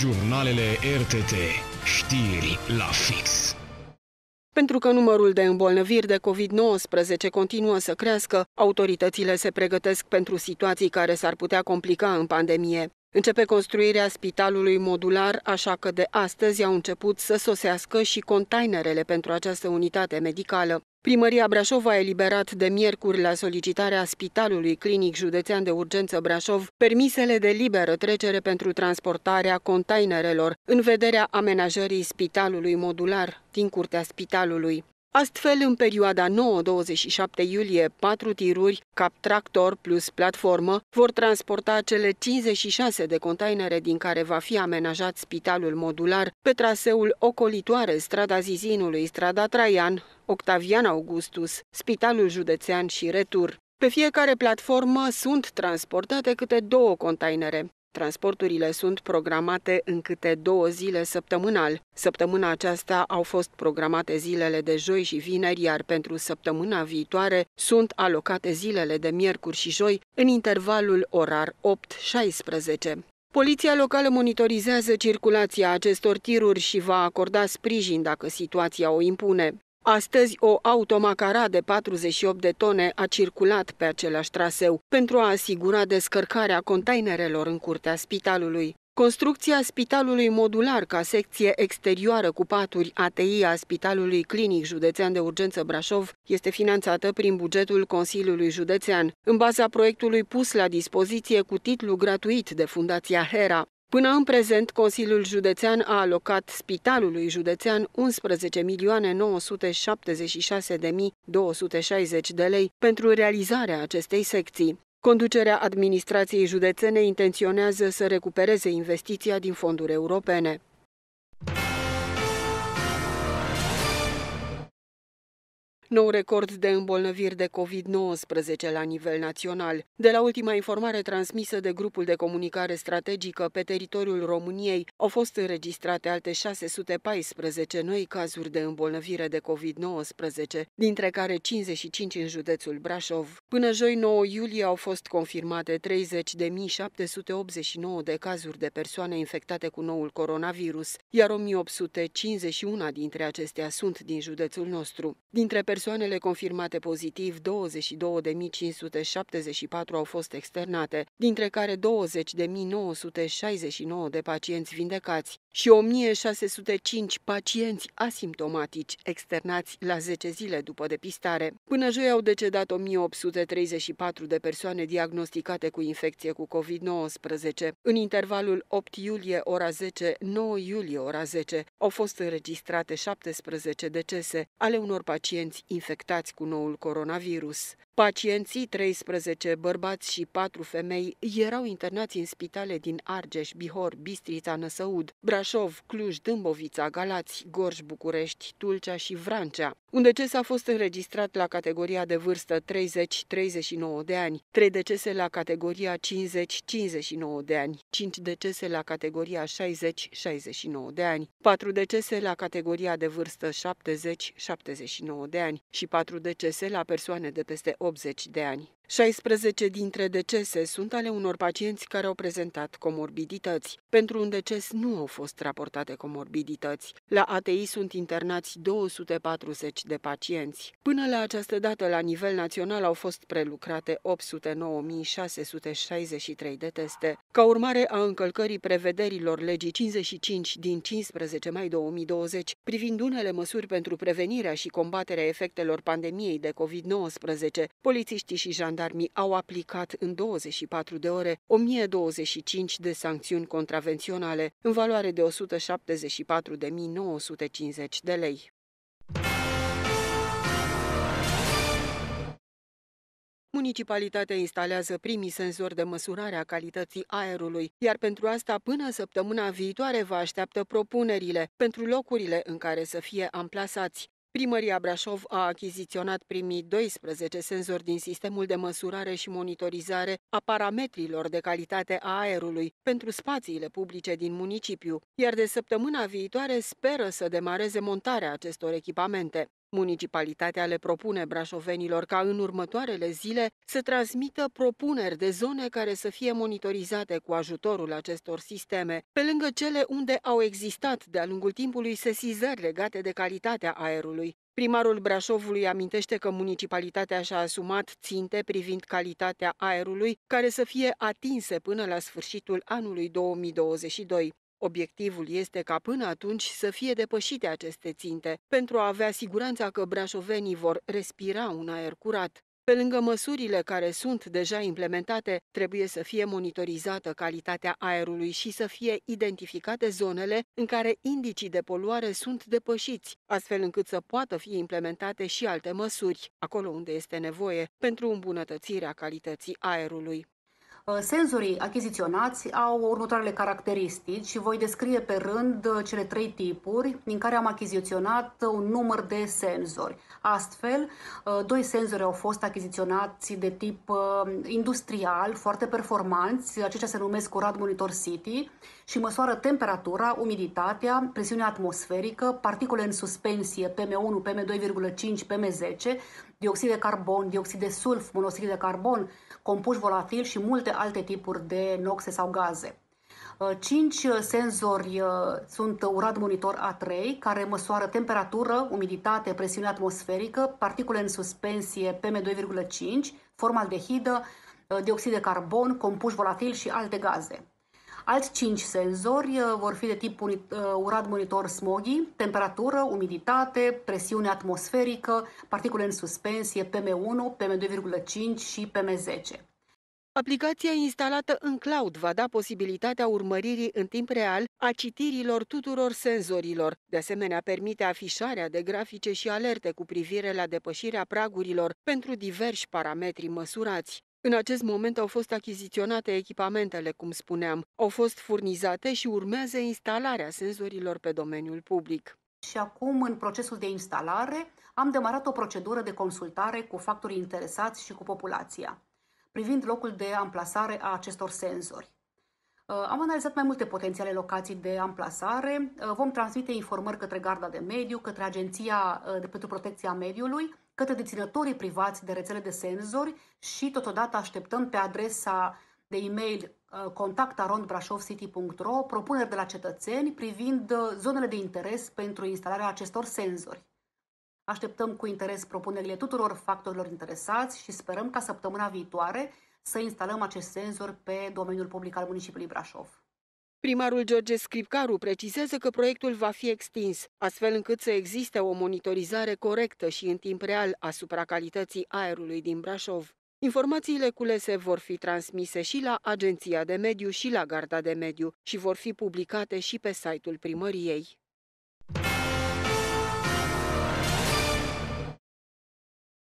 Jurnalele RTT. Știri la fix. Pentru că numărul de îmbolnăviri de COVID-19 continuă să crească, autoritățile se pregătesc pentru situații care s-ar putea complica în pandemie. Începe construirea spitalului modular, așa că de astăzi au început să sosească și containerele pentru această unitate medicală. Primăria Brașov a eliberat de miercuri la solicitarea Spitalului Clinic Județean de Urgență Brașov permisele de liberă trecere pentru transportarea containerelor în vederea amenajării spitalului modular din curtea spitalului. Astfel, în perioada 9-27 iulie, patru tiruri, cap tractor plus platformă, vor transporta cele 56 de containere din care va fi amenajat spitalul modular pe traseul ocolitoare strada Zizinului, strada Traian, Octavian Augustus, Spitalul Județean și Retur. Pe fiecare platformă sunt transportate câte două containere. Transporturile sunt programate în câte două zile săptămânal. Săptămâna aceasta au fost programate zilele de joi și vineri, iar pentru săptămâna viitoare sunt alocate zilele de miercuri și joi în intervalul orar 8-16. Poliția locală monitorizează circulația acestor tiruri și va acorda sprijin dacă situația o impune. Astăzi, o automacara de 48 de tone a circulat pe același traseu pentru a asigura descărcarea containerelor în curtea spitalului. Construcția spitalului modular ca secție exterioară cu paturi ATI a Spitalului Clinic Județean de Urgență Brașov este finanțată prin bugetul Consiliului Județean, în baza proiectului pus la dispoziție cu titlu gratuit de Fundația HERA. Până în prezent, Consiliul Județean a alocat Spitalului Județean 11.976.260 de lei pentru realizarea acestei secții. Conducerea administrației județene intenționează să recupereze investiția din fonduri europene. Nou record de îmbolnăviri de COVID-19 la nivel național. De la ultima informare transmisă de grupul de comunicare strategică pe teritoriul României, au fost înregistrate alte 614 noi cazuri de îmbolnăvire de COVID-19, dintre care 55 în județul Brașov. Până joi 9 iulie au fost confirmate 30.789 de cazuri de persoane infectate cu noul coronavirus, iar 1851 dintre acestea sunt din județul nostru. Dintre persoanele confirmate pozitiv, 22.574 au fost externate, dintre care 20.969 de pacienți vindecați și 1.605 pacienți asimptomatici externați la 10 zile după depistare. Până joi au decedat 1.834 de persoane diagnosticate cu infecție cu COVID-19. În intervalul 8 iulie ora 10, 9 iulie ora 10 au fost înregistrate 17 decese ale unor pacienți infectați cu noul coronavirus. Pacienții, 13 bărbați și 4 femei, erau internați în spitale din Argeș, Bihor, Bistrița, Năsăud, Brașov, Cluj, Dâmbovița, Galați, Gorj, București, Tulcea și Vrancea. Un deces a fost înregistrat la categoria de vârstă 30-39 de ani, 3 decese la categoria 50-59 de ani, 5 decese la categoria 60-69 de ani, 4 decese la categoria de vârstă 70-79 de ani și 4 decese la persoane de peste 80 de ani. 16 dintre decese sunt ale unor pacienți care au prezentat comorbidități. Pentru un deces nu au fost raportate comorbidități. La ATI sunt internați 240 de pacienți. Până la această dată, la nivel național, au fost prelucrate 809.663 de teste. Ca urmare a încălcării prevederilor legii 55 din 15 mai 2020 privind unele măsuri pentru prevenirea și combaterea efectelor pandemiei de COVID-19, polițiștii și jandarmii au aplicat în 24 de ore 1025 de sancțiuni contravenționale în valoare de 174.950 de lei. Municipalitatea instalează primii senzori de măsurare a calității aerului, iar pentru asta până săptămâna viitoare vă așteaptă propunerile pentru locurile în care să fie amplasați. Primăria Brașov a achiziționat primii 12 senzori din sistemul de măsurare și monitorizare a parametrilor de calitate a aerului pentru spațiile publice din municipiu, iar de săptămâna viitoare speră să demareze montarea acestor echipamente. Municipalitatea le propune brașovenilor ca în următoarele zile să transmită propuneri de zone care să fie monitorizate cu ajutorul acestor sisteme, pe lângă cele unde au existat de-a lungul timpului sesizări legate de calitatea aerului. Primarul Brașovului amintește că municipalitatea și-a asumat ținte privind calitatea aerului care să fie atinse până la sfârșitul anului 2022. Obiectivul este ca până atunci să fie depășite aceste ținte, pentru a avea siguranța că brașovenii vor respira un aer curat. Pe lângă măsurile care sunt deja implementate, trebuie să fie monitorizată calitatea aerului și să fie identificate zonele în care indicii de poluare sunt depășiți, astfel încât să poată fi implementate și alte măsuri, acolo unde este nevoie, pentru îmbunătățirea calității aerului. Uh, senzorii achiziționați au următoarele caracteristici și voi descrie pe rând uh, cele trei tipuri din care am achiziționat un număr de senzori. Astfel, uh, doi senzori au fost achiziționați de tip industrial, foarte performanți, aceștia se numesc Urad Monitor City și măsoară temperatura, umiditatea, presiunea atmosferică, particule în suspensie PM1, PM2,5, PM10, dioxid de carbon, dioxid de sulf, monoxid de carbon, compuși volatil și multe alte tipuri de noxe sau gaze. Uh, cinci senzori uh, sunt Urad Monitor A3, care măsoară temperatură, umiditate, presiune atmosferică, particule în suspensie PM2,5, formaldehidă, uh, dioxid de carbon, compuși volatil și alte gaze. Alți 5 senzori vor fi de tip urad monitor smoggy, temperatură, umiditate, presiune atmosferică, particule în suspensie, PM1, PM2,5 și PM10. Aplicația instalată în cloud va da posibilitatea urmăririi în timp real a citirilor tuturor senzorilor. De asemenea, permite afișarea de grafice și alerte cu privire la depășirea pragurilor pentru diversi parametri măsurați. În acest moment au fost achiziționate echipamentele, cum spuneam, au fost furnizate și urmează instalarea senzorilor pe domeniul public. Și acum, în procesul de instalare, am demarat o procedură de consultare cu factorii interesați și cu populația privind locul de amplasare a acestor senzori. Uh, am analizat mai multe potențiale locații de amplasare. Uh, vom transmite informări către Garda de Mediu, către Agenția uh, pentru Protecția Mediului, către deținătorii privați de rețele de senzori și totodată așteptăm pe adresa de e-mail contactarondbrașovcity.ro propuneri de la cetățeni privind zonele de interes pentru instalarea acestor senzori. Așteptăm cu interes propunerile tuturor factorilor interesați și sperăm ca săptămâna viitoare să instalăm acest senzor pe domeniul public al municipiului Brașov. Primarul George Scripcaru precizează că proiectul va fi extins, astfel încât să existe o monitorizare corectă și în timp real asupra calității aerului din Brașov. Informațiile culese vor fi transmise și la Agenția de Mediu și la Garda de Mediu și vor fi publicate și pe site-ul primăriei.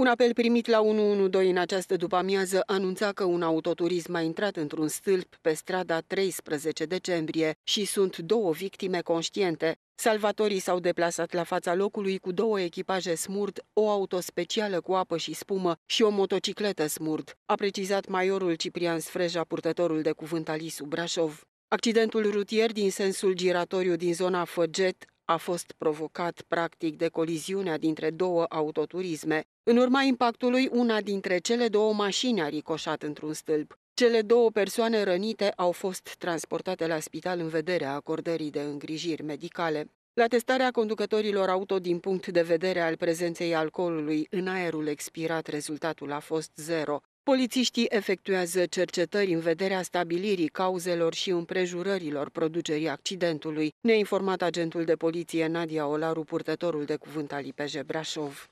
Un apel primit la 112 în această după-amiază anunța că un autoturism a intrat într-un stâlp pe strada 13 decembrie și sunt două victime conștiente. Salvatorii s-au deplasat la fața locului cu două echipaje smurd, o auto specială cu apă și spumă și o motocicletă smurd, a precizat majorul Ciprian Sfreja, purtătorul de cuvânt al ISU Brașov. Accidentul rutier din sensul giratoriu din zona Făget a fost provocat practic de coliziunea dintre două autoturisme. În urma impactului, una dintre cele două mașini a ricoșat într-un stâlp. Cele două persoane rănite au fost transportate la spital în vederea acordării de îngrijiri medicale. La testarea conducătorilor auto din punct de vedere al prezenței alcoolului în aerul expirat, rezultatul a fost zero. Polițiștii efectuează cercetări în vederea stabilirii cauzelor și împrejurărilor producerii accidentului, ne-a informat agentul de poliție Nadia Olaru, purtătorul de cuvânt al IPJ Brașov.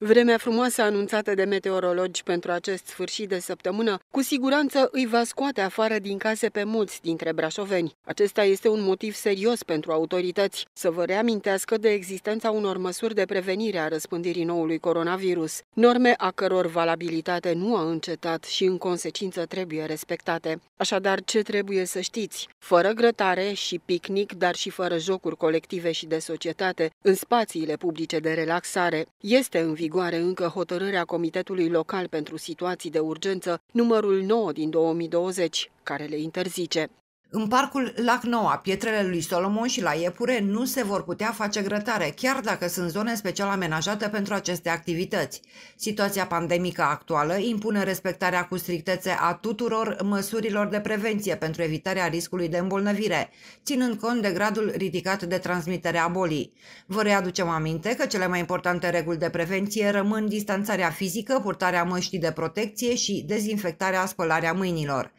Vremea frumoasă anunțată de meteorologi pentru acest sfârșit de săptămână cu siguranță îi va scoate afară din case pe mulți dintre brașoveni. Acesta este un motiv serios pentru autorități să vă reamintească de existența unor măsuri de prevenire a răspândirii noului coronavirus, norme a căror valabilitate nu a încetat și în consecință trebuie respectate. Așadar, ce trebuie să știți? Fără grătare și picnic, dar și fără jocuri colective și de societate, în spațiile publice de relaxare, este în vigoare încă hotărârea Comitetului Local pentru Situații de Urgență numărul 9 din 2020, care le interzice. În parcul Lac Noua, pietrele lui Solomon și la Iepure nu se vor putea face grătare, chiar dacă sunt zone special amenajate pentru aceste activități. Situația pandemică actuală impune respectarea cu strictețe a tuturor măsurilor de prevenție pentru evitarea riscului de îmbolnăvire, ținând cont de gradul ridicat de transmitere a bolii. Vă readucem aminte că cele mai importante reguli de prevenție rămân distanțarea fizică, purtarea măștii de protecție și dezinfectarea spălarea mâinilor.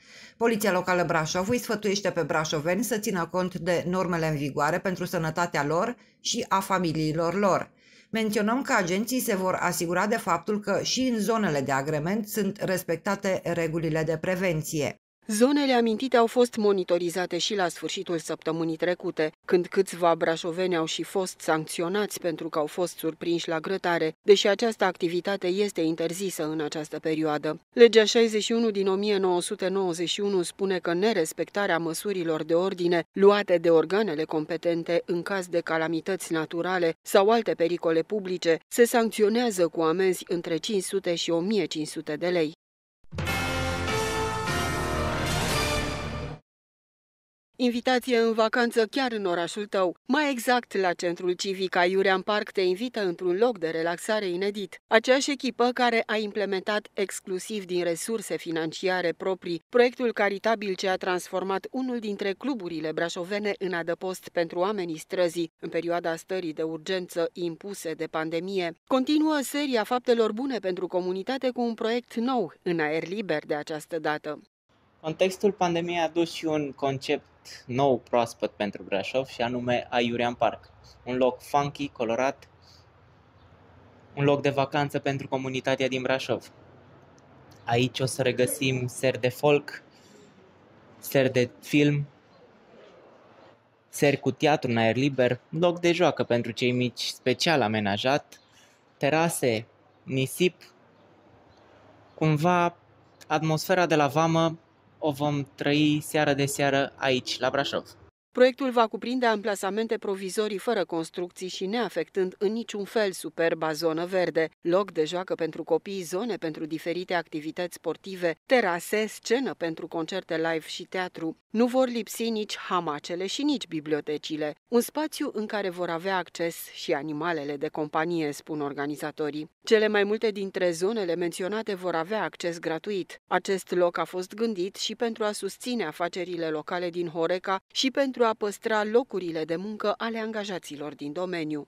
Poliția locală Brașov îi sfătuiește pe brașoveni să țină cont de normele în vigoare pentru sănătatea lor și a familiilor lor. Menționăm că agenții se vor asigura de faptul că și în zonele de agrement sunt respectate regulile de prevenție. Zonele amintite au fost monitorizate și la sfârșitul săptămânii trecute, când câțiva brașoveni au și fost sancționați pentru că au fost surprinși la grătare, deși această activitate este interzisă în această perioadă. Legea 61 din 1991 spune că nerespectarea măsurilor de ordine luate de organele competente în caz de calamități naturale sau alte pericole publice se sancționează cu amenzi între 500 și 1500 de lei. Invitație în vacanță chiar în orașul tău, mai exact la centrul civic Aiurean Park te invită într-un loc de relaxare inedit. Aceeași echipă care a implementat exclusiv din resurse financiare proprii proiectul caritabil ce a transformat unul dintre cluburile brașovene în adăpost pentru oamenii străzii în perioada stării de urgență impuse de pandemie. Continuă seria faptelor bune pentru comunitate cu un proiect nou, în aer liber de această dată. Contextul pandemiei a adus și un concept nou proaspăt pentru Brașov și anume Aiurean Park. Un loc funky, colorat, un loc de vacanță pentru comunitatea din Brașov. Aici o să regăsim seri de folk, seri de film, seri cu teatru în aer liber, loc de joacă pentru cei mici special amenajat, terase, nisip, cumva atmosfera de la vamă o vom trăi seară de seară aici, la Brașov. Proiectul va cuprinde amplasamente provizorii fără construcții și neafectând în niciun fel superba zonă verde, loc de joacă pentru copii, zone pentru diferite activități sportive, terase, scenă pentru concerte live și teatru. Nu vor lipsi nici hamacele și nici bibliotecile, un spațiu în care vor avea acces și animalele de companie, spun organizatorii. Cele mai multe dintre zonele menționate vor avea acces gratuit. Acest loc a fost gândit și pentru a susține afacerile locale din Horeca și pentru pentru a păstra locurile de muncă ale angajaților din domeniu.